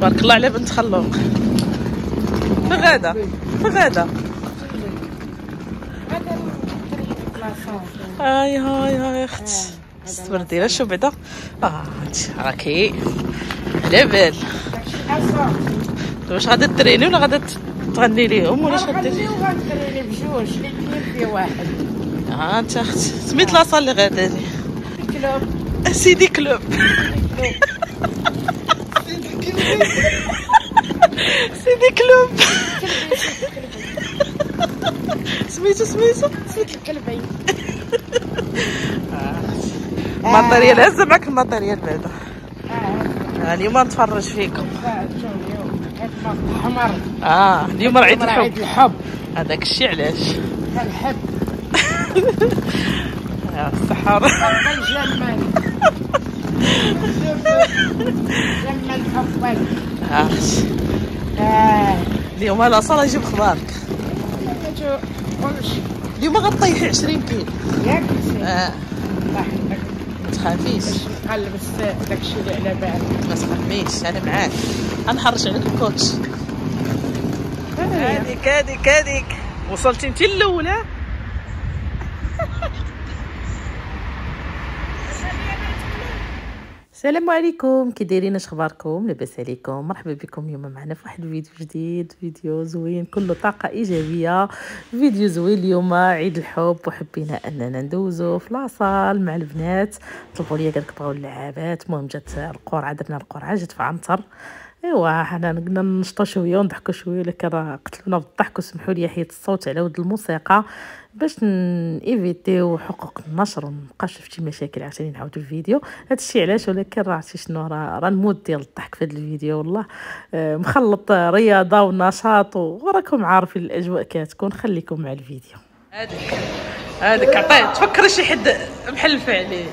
تبارك الله على بنت خلوق. في غادة هاي هاي هاي أختي ديالها شو بعدا؟ آه راكي. على بال واش غادا تريني ولا غادا تغني ليهم ولا اش غديري غنتريني بجوج في واحد. ها انت أختي سميت لاصال اللي غادا دي كلوب. سيدي كلوب. سيدي كلوب سميتو سميتو سيد الكلبين ال matériel هزه معاك ال matériel بعدا اليوم نتفرج فيكم. حمر. آه اليوم راه عيد عيد الحب. الحب. هذاك الشيء علاش؟ الحب. يا اليوم لا صار يجيب خبارك اليوم غطيحي 20 كيلو. ياك ما تخافيش. نقلب داكشي اللي على بالك ما تخافيش أنا معاك. غنحرش عليك الكوتش. هاديك هاديك هاديك وصلتي أنت الأولى؟ السلام عليكم. كي دايرين اش اخباركم؟ لاباس عليكم. مرحبا بكم اليوم معنا في واحد الفيديو جديد. فيديو زوين كله طاقة إيجابية. فيديو زوين اليوم عيد الحب وحبينا أننا ندوزو في لاصال مع البنات. طلبوا لي قالك بغاو اللعابات. المهم جات القرعة درنا القرعة جات في عنتر. إيوا حنا قلنا نشطو شوية ونضحكوا شوية لكن راه قتلونا بالضحك وسمحوا لي حيت الصوت على ود الموسيقى باش نيفيتيو حقوق النشر ومبقاش في شي مشاكل عشان نعاودوا الفيديو. هادشي علاش؟ ولكن راه عرفتي شنو؟ راه راه ال mood ديال الضحك في هذا الفيديو والله. آه، مخلط رياضة ونشاط وراكم عارفين الأجواء كتكون. خليكم مع الفيديو. هذيك هذيك عطيه تفكر شي حد محلف عليه.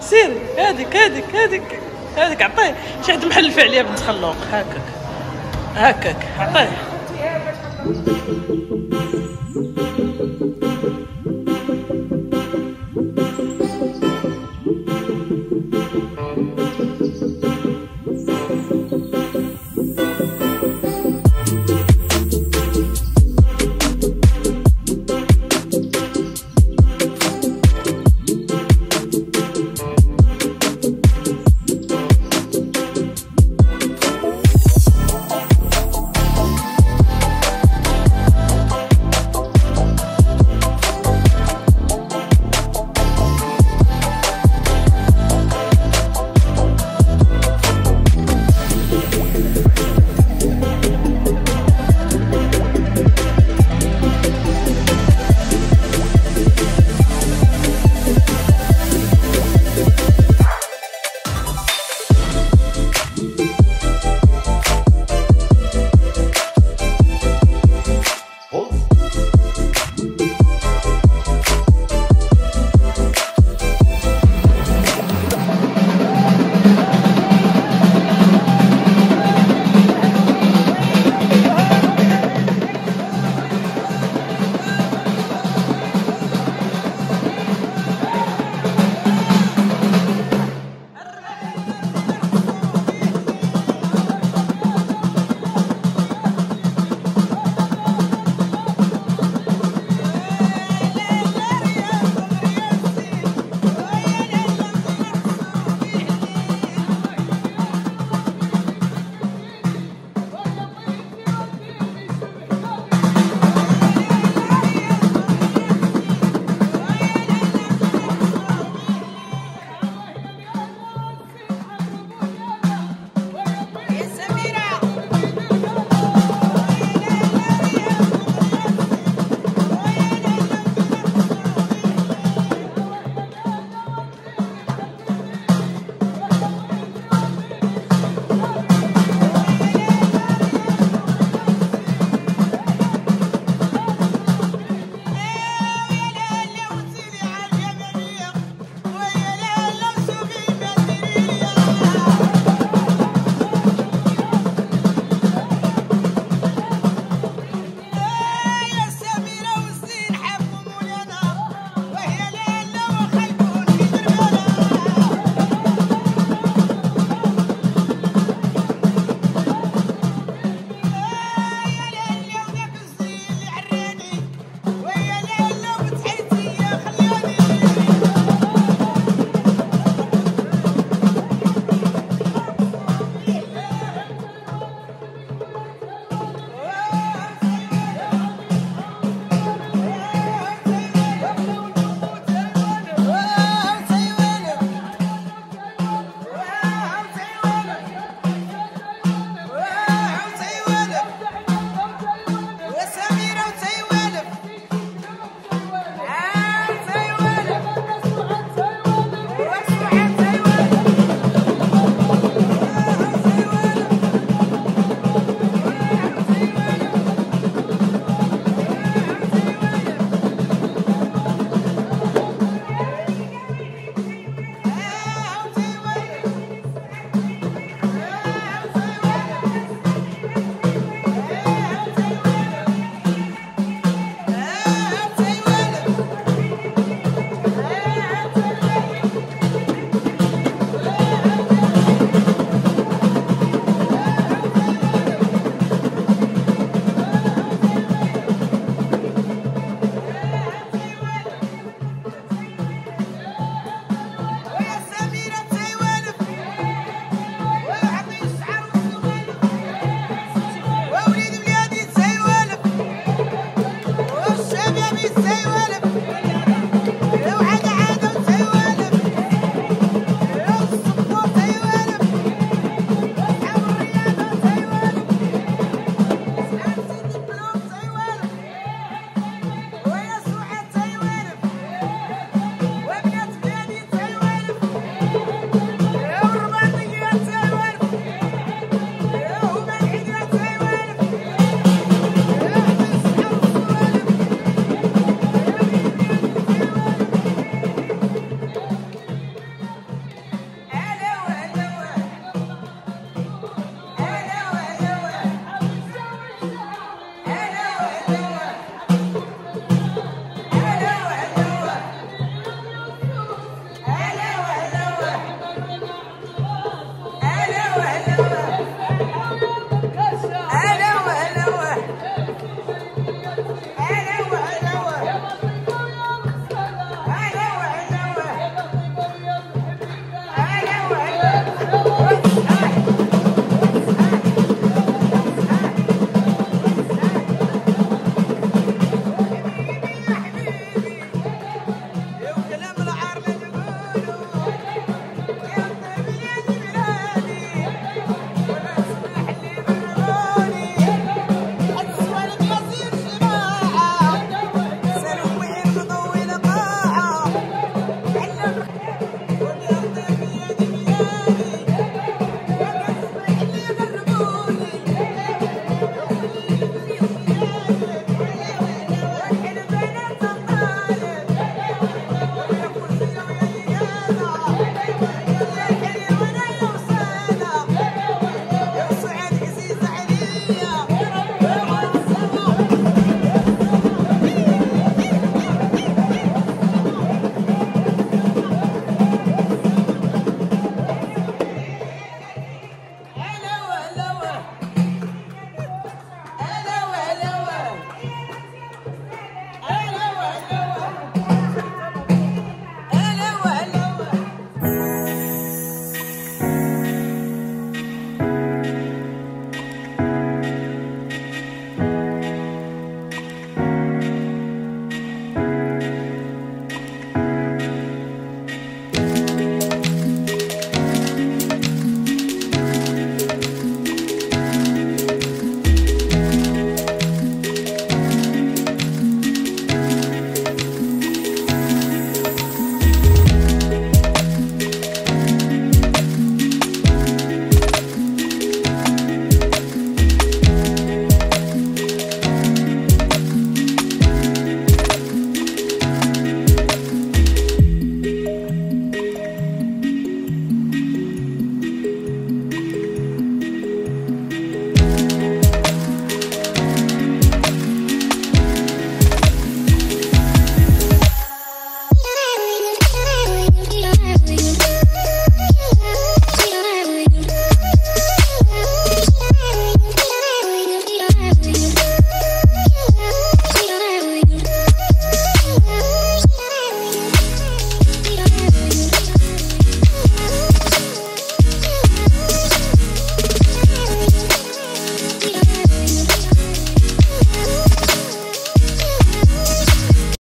سيري هذيك هذيك هذيك هذيك عطيه. شي حد محلف عليها بنت خلوق هكاك هكاك عطيه.